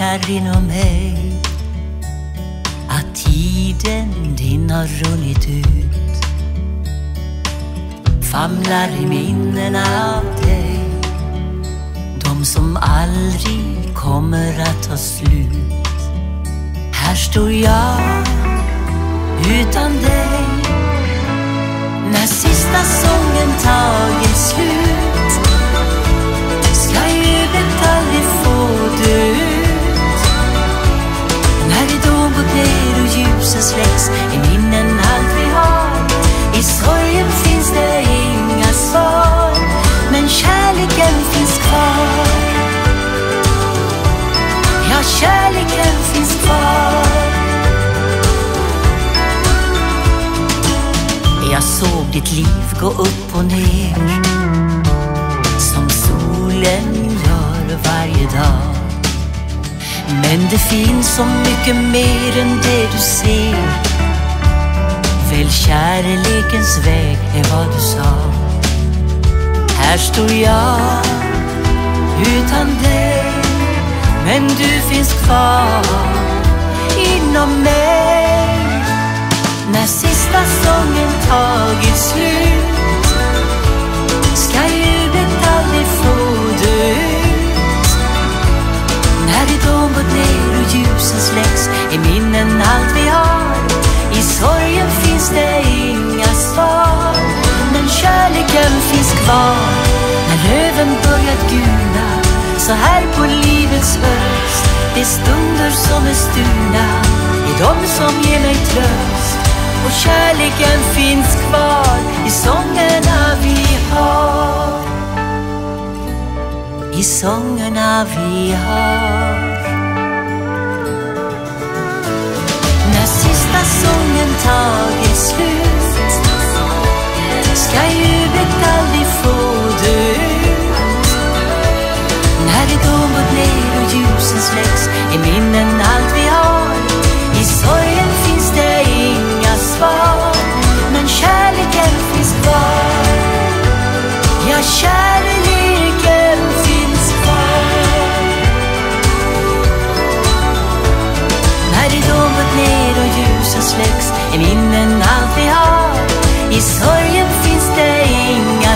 här inom mig. Att tiden din har runnit ut famlar i minnena av dig. De som aldrig kommer att ta slut. Här står jag utan dig. Kärleken finns kvar. Jag såg ditt liv gå upp och ner som solen gör varje dag. Men det finns så mycket mer än det du ser. Välj kärlekens väg är vad du sa. Här står jag utan dig, men du finns kvar inom mig. När sista sången tagit slut ska ljudet aldrig få dö ut. När ridån gått ner och ljusen släcks är minnen allt vi har. I sorgen finns det inga svar, men kärleken finns kvar. När löven börjat gula, så här på livet livets höst. De stunder som är stulna är de som ger mig tröst. Och kärleken finns kvar i sångerna vi har. I sångerna vi har.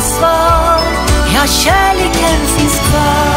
svar. Ja, kärleken finns kvar.